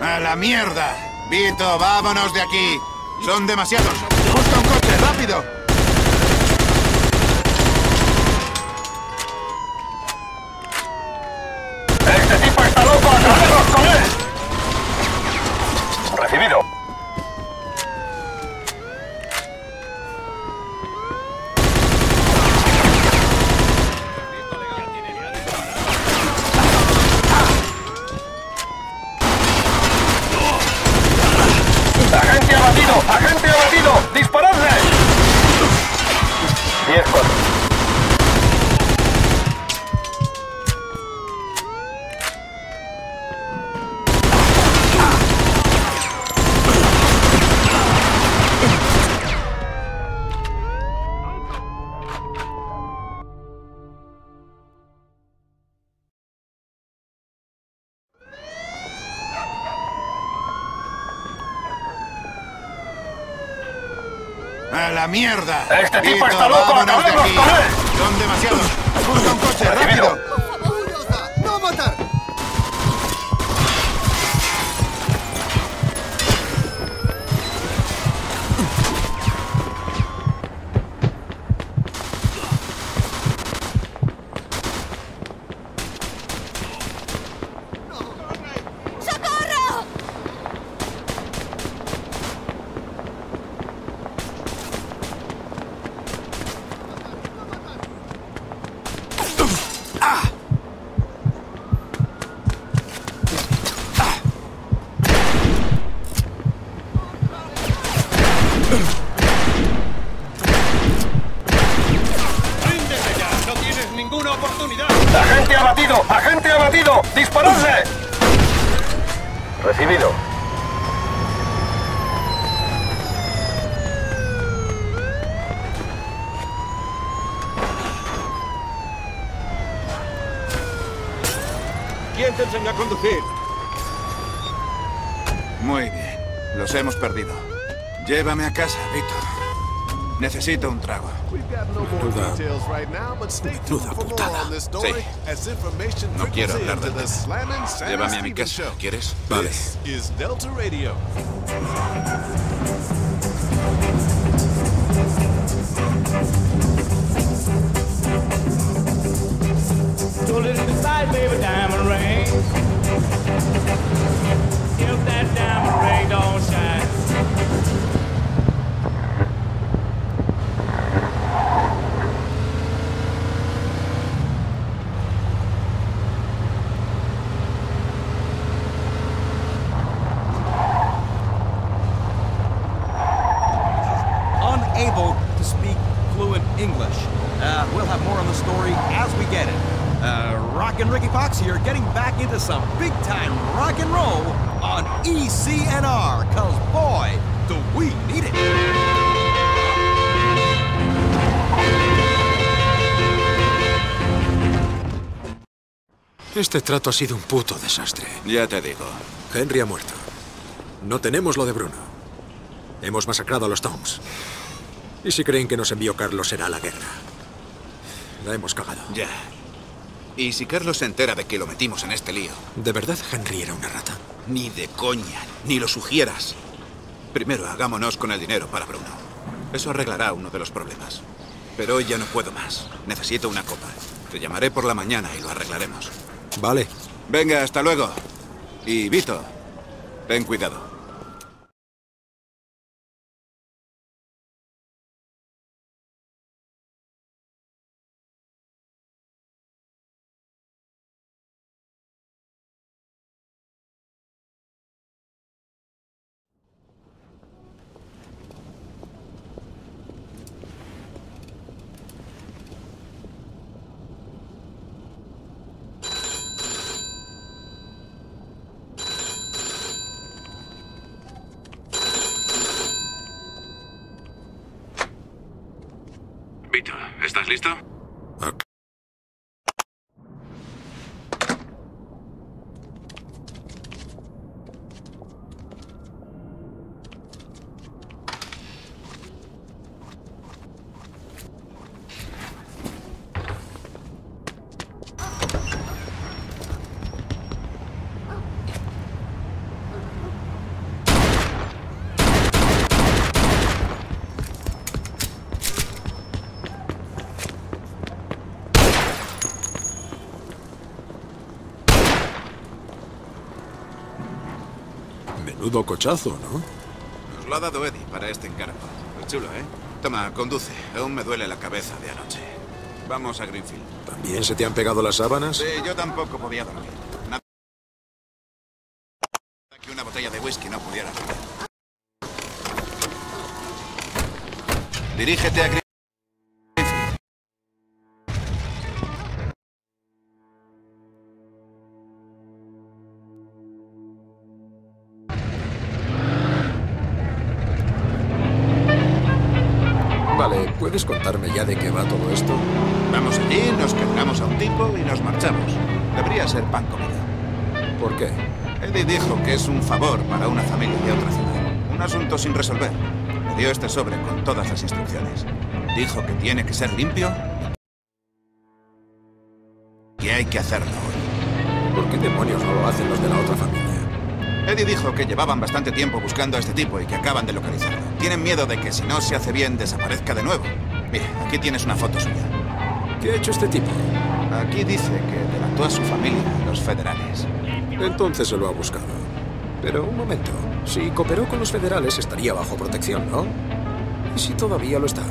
¡A la mierda! Vito, vámonos de aquí. Son demasiados. Busca un coche, rápido. ¡A la mierda! Este tipo está loco, acabemos con él. Son demasiados. Busca un coche, rápido. Enseñó a conducir? Muy bien. Los hemos perdido. Llévame a casa, Víctor. Necesito un trago. For more putada. Sí. No quiero hablar. Slammin' Sammy Llévame a mi casa. ¿Quieres? Vale. Radio. Pull it inside, baby, diamond ring. Unable to speak fluent English. Uh, we'll have more on the story as we get it. Uh, Rockin' Ricky Fox here, getting back into some big time rock and roll on ECNR, cause boy, do we need it. Este trato ha sido un puto desastre. Ya te digo. Henry ha muerto. No tenemos lo de Bruno. Hemos masacrado a los Toms. Y si creen que nos envió Carlos será la guerra. La hemos cagado. Ya. ¿Y si Carlos se entera de que lo metimos en este lío? ¿De verdad Henry era una rata? Ni de coña, ni lo sugieras. Primero hagámonos con el dinero para Bruno. Eso arreglará uno de los problemas. Pero hoy ya no puedo más. Necesito una copa. Te llamaré por la mañana y lo arreglaremos. Vale. Venga, hasta luego. Y Vito, ten cuidado. ¿Estás listo? Menudo cochazo, ¿no? Nos lo ha dado Eddie para este encargo. Muy chulo, ¿eh? Toma, conduce. Aún me duele la cabeza de anoche. Vamos a Greenfield. ¿También se te han pegado las sábanas? Sí, yo tampoco podía dormir. Nada que una botella de whisky no pudiera hacer. Dirígete a Greenfield. ¿Puedes contarme ya de qué va todo esto? Vamos allí, nos cargamos a un tipo y nos marchamos. Debería ser pan comido. ¿Por qué? Eddie dijo que es un favor para una familia de otra ciudad. Un asunto sin resolver. Me dio este sobre con todas las instrucciones. Dijo que tiene que ser limpio y hay que hacerlo hoy. ¿Por qué demonios no lo hacen los de la otra familia? Eddie dijo que llevaban bastante tiempo buscando a este tipo y que acaban de localizarlo. Tienen miedo de que si no se hace bien desaparezca de nuevo. Mira, aquí tienes una foto suya. ¿Qué ha hecho este tipo? Aquí dice que delató a su familia, los federales. Entonces se lo ha buscado. Pero un momento. Si cooperó con los federales estaría bajo protección, ¿no? ¿Y si todavía lo está?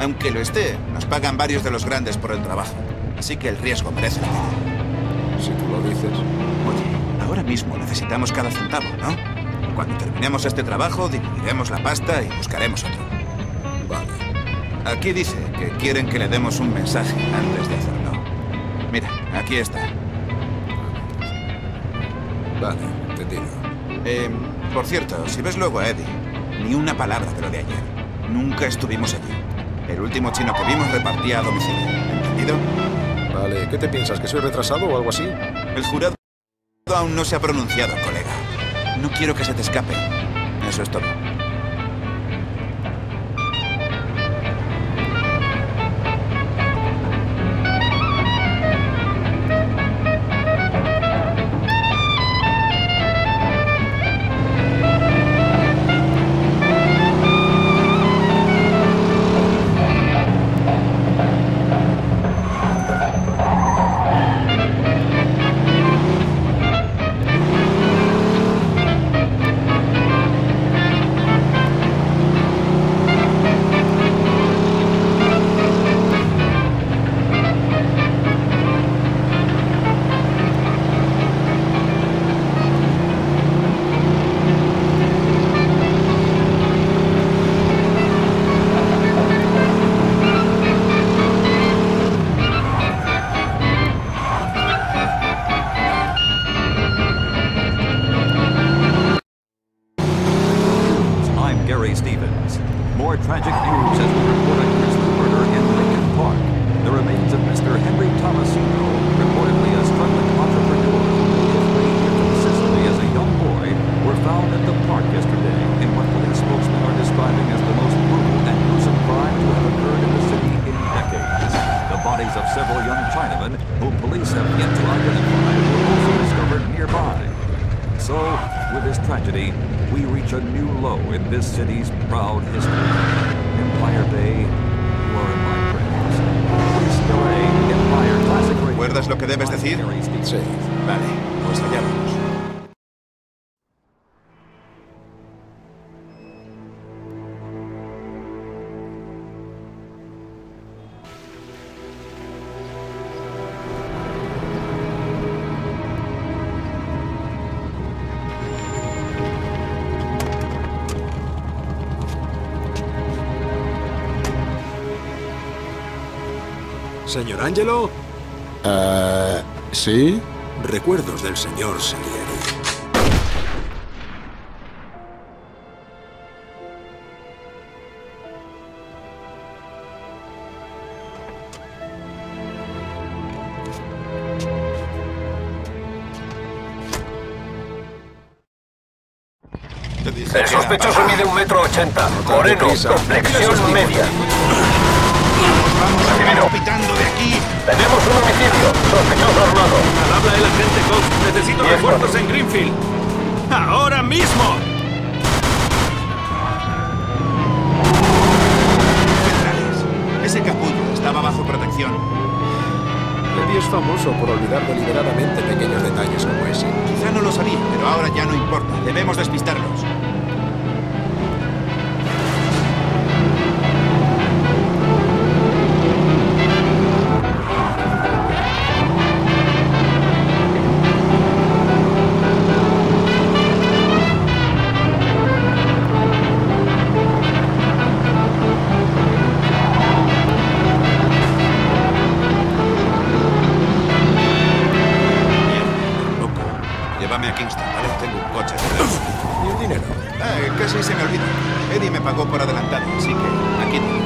Aunque lo esté, nos pagan varios de los grandes por el trabajo. Así que el riesgo merece la pena. Si tú lo dices. Oye, ahora mismo necesitamos cada centavo, ¿no? Cuando terminemos este trabajo, dividiremos la pasta y buscaremos otro. Vale. Aquí dice que quieren que le demos un mensaje antes de hacerlo. Mira, aquí está. Vale, entendido. Eh, por cierto, si ves luego a Eddie, ni una palabra de lo de ayer. Nunca estuvimos allí. El último chino que vimos repartía a domicilio. ¿Entendido? Vale, ¿qué te piensas? ¿Que soy retrasado o algo así? El jurado aún no se ha pronunciado, colega. No quiero que se te escape. Eso es todo. I'm Stevens. More tragic news as we report a murder in Lincoln Park. The remains of Mr. Henry Tomasino, reportedly a struggling entrepreneur who made his as a young boy, were found at the park yesterday in what police spokesmen are describing as the most brutal and gruesome crime to have occurred in the city in decades. The bodies of several young Chinamen, whom police have yet to identify, were also discovered nearby. So, with this tragedy, we reach a new low in this city's proud history. Empire Bay, you are in my delay Empire Classic Radio. ¿Recuerdas lo que debes decir? Sí. Vale, pues allá vamos. Señor Angelo, Ah, ¿Sí? recuerdos del señor Salieri. El sospechoso mide un metro ochenta. Moreno, complexión media. ¡Vamos Tenemos un homicidio. Sospechoso armado. Al habla el agente Cox. Necesito Bien, refuerzos en Greenfield. ¡Ahora mismo! Federales. Ese capullo estaba bajo protección. Eddie es famoso por olvidar deliberadamente pequeños detalles como ese. Quizá no lo sabía, pero ahora ya no importa. Debemos está, ¿vale? Tengo un coche. ¿Y el dinero? Ah, casi se me olvida. Eddie me pagó por adelantado, así que aquí.